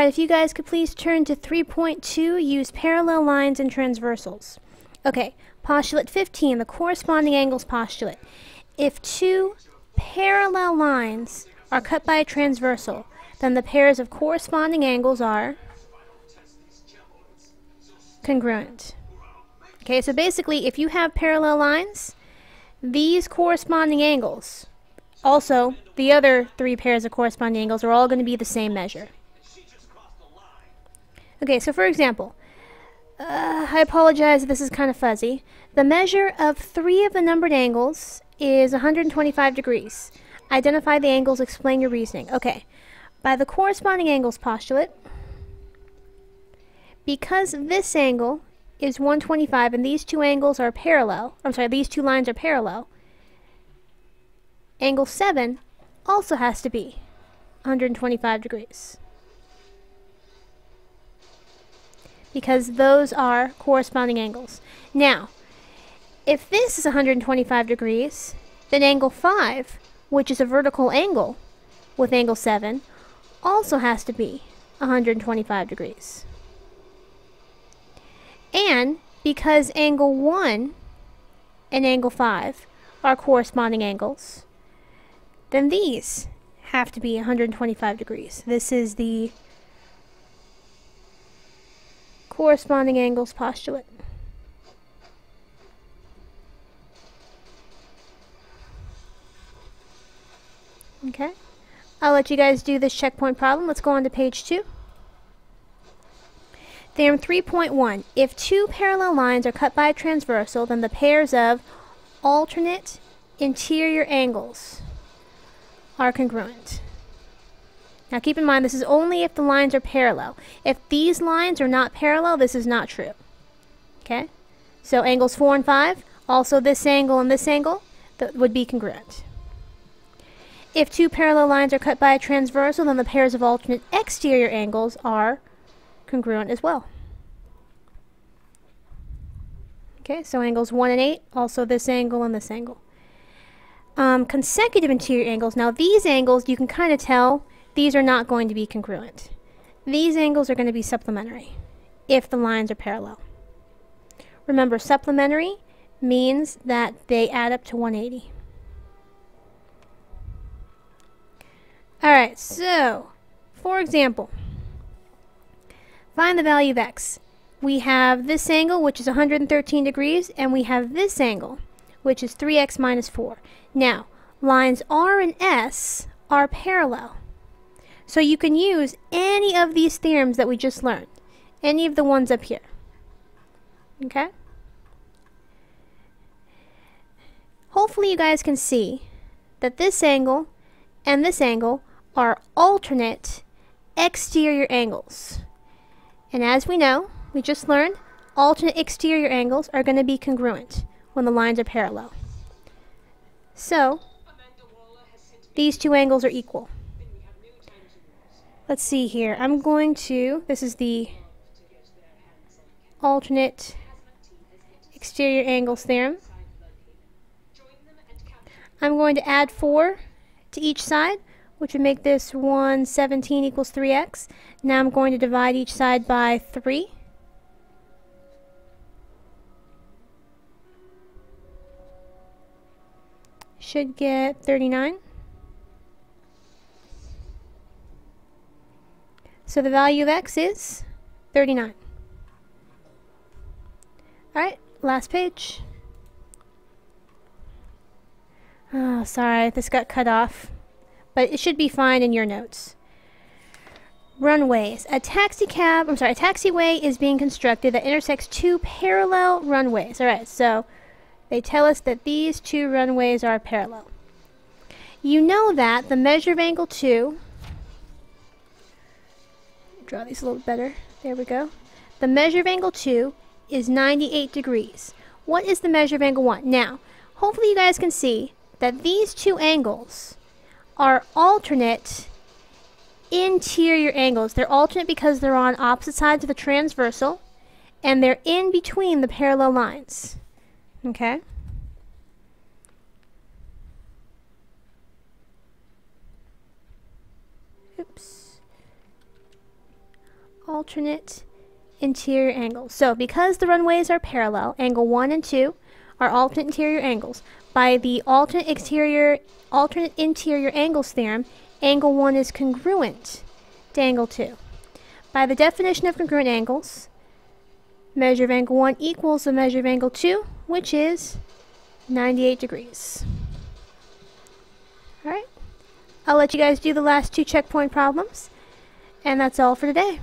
Alright, if you guys could please turn to 3.2, use parallel lines and transversals. Okay, postulate 15, the corresponding angles postulate. If two parallel lines are cut by a transversal, then the pairs of corresponding angles are congruent. Okay, so basically, if you have parallel lines, these corresponding angles, also the other three pairs of corresponding angles, are all going to be the same measure. Okay, so for example, uh, I apologize, this is kind of fuzzy. The measure of three of the numbered angles is 125 degrees. Identify the angles, explain your reasoning. Okay, by the corresponding angles postulate, because this angle is 125 and these two angles are parallel, I'm sorry, these two lines are parallel, angle 7 also has to be 125 degrees. Because those are corresponding angles. Now, if this is 125 degrees, then angle 5, which is a vertical angle with angle 7, also has to be 125 degrees. And because angle 1 and angle 5 are corresponding angles, then these have to be 125 degrees. This is the corresponding angles postulate. Okay, I'll let you guys do this checkpoint problem. Let's go on to page 2. Theorem 3.1. If two parallel lines are cut by a transversal, then the pairs of alternate interior angles are congruent. Now keep in mind this is only if the lines are parallel. If these lines are not parallel, this is not true. Okay? So angles 4 and 5, also this angle and this angle, that would be congruent. If two parallel lines are cut by a transversal, then the pairs of alternate exterior angles are congruent as well. Okay, so angles 1 and 8, also this angle and this angle. Um, consecutive interior angles, now these angles you can kind of tell these are not going to be congruent. These angles are going to be supplementary if the lines are parallel. Remember, supplementary means that they add up to 180. Alright, so, for example, Find the value of x. We have this angle, which is 113 degrees, and we have this angle, which is 3x minus 4. Now, lines R and S are parallel. So you can use any of these theorems that we just learned. Any of the ones up here. Okay? Hopefully you guys can see that this angle and this angle are alternate exterior angles. And as we know, we just learned, alternate exterior angles are going to be congruent when the lines are parallel. So, these two angles are equal. Let's see here. I'm going to, this is the alternate exterior angles theorem. I'm going to add 4 to each side which would make this 117 equals 3x. Now I'm going to divide each side by 3. Should get 39. So the value of x is 39. Alright, last page. Oh, sorry, this got cut off but it should be fine in your notes. Runways. A taxi cab, I'm sorry, a taxiway is being constructed that intersects two parallel runways. Alright, so they tell us that these two runways are parallel. You know that the measure of angle 2, draw these a little better, there we go. The measure of angle 2 is 98 degrees. What is the measure of angle 1? Now, hopefully you guys can see that these two angles are alternate interior angles. They're alternate because they're on opposite sides of the transversal and they're in between the parallel lines. Okay? Oops. Alternate interior angles. So because the runways are parallel, angle 1 and 2 are alternate interior angles. By the alternate exterior alternate interior angles theorem, angle 1 is congruent to angle 2. By the definition of congruent angles, measure of angle 1 equals the measure of angle 2, which is 98 degrees. Alright, I'll let you guys do the last two checkpoint problems, and that's all for today.